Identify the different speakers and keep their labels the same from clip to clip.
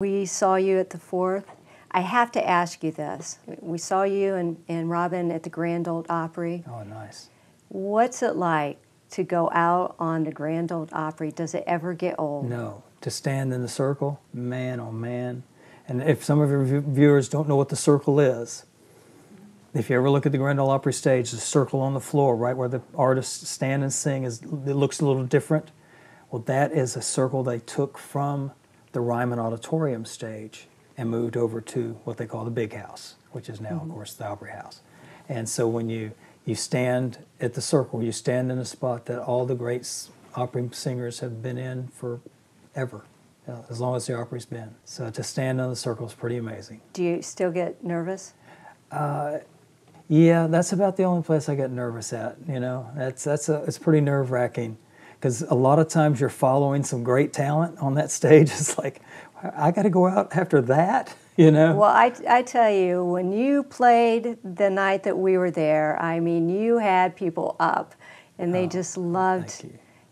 Speaker 1: We saw you at the fourth. I have to ask you this. We saw you and, and Robin at the Grand Ole Opry.
Speaker 2: Oh, nice.
Speaker 1: What's it like to go out on the Grand Ole Opry? Does it ever get old?
Speaker 2: No. To stand in the circle, man, oh man. And if some of your viewers don't know what the circle is, if you ever look at the Grand Ole Opry stage, the circle on the floor, right where the artists stand and sing, is it looks a little different. Well, that is a circle they took from the Ryman Auditorium stage and moved over to what they call the Big House, which is now, mm-hmm. of course, the Opry House. And so when you you stand at the circle, you stand in a spot that all the great opera singers have been in for forever, as long as the Opry's been. So to stand in the circle is pretty amazing.
Speaker 1: Do you still get nervous?
Speaker 2: Uh, yeah, that's about the only place I get nervous at. You know, that's that's a, it's pretty nerve wracking because a lot of times you're following some great talent on that stage. It's like, I got to go out after that, you know?
Speaker 1: Well, I, I tell you, when you played the night that we were there, I mean, you had people up and they oh, just loved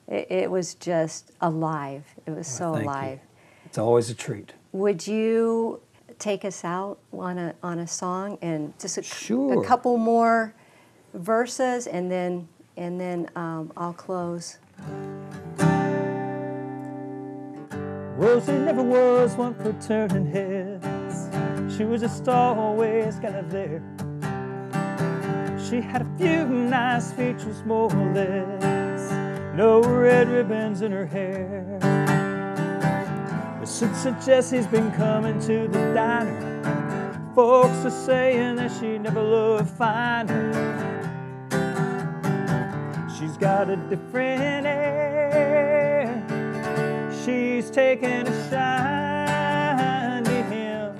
Speaker 1: it, it, was just alive. It was well, so alive. You.
Speaker 2: It's always a treat.
Speaker 1: Would you take us out on a, on a song and just a,
Speaker 2: sure.
Speaker 1: a couple more verses and then, and then um, I'll close.
Speaker 3: Rosie never was one for turning heads. She was just always kind of there. She had a few nice features, more or less. No red ribbons in her hair. But since Jesse's been coming to the diner, folks are saying that she never looked finer. She's got a different air. She's taking a shine to him,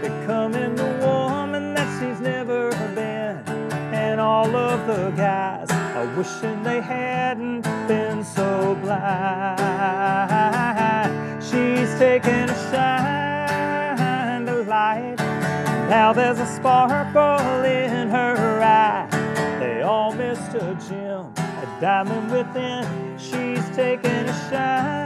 Speaker 3: becoming the woman that she's never been. And all of the guys are wishing they hadn't been so blind. She's taking a shine to light. Now there's a sparkle in her eye. They all missed a gem diamond within, she's taking a shine.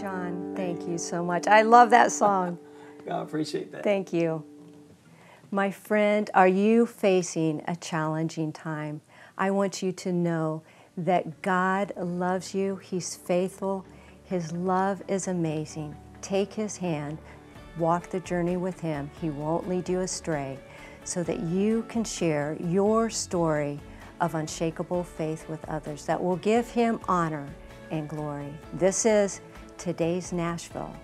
Speaker 1: John, thank you so much. I love that song.
Speaker 2: I appreciate that.
Speaker 1: Thank you. My friend, are you facing a challenging time? I want you to know that God loves you. He's faithful. His love is amazing. Take His hand. Walk the journey with Him. He won't lead you astray so that you can share your story of unshakable faith with others that will give Him honor and glory. This is today's Nashville.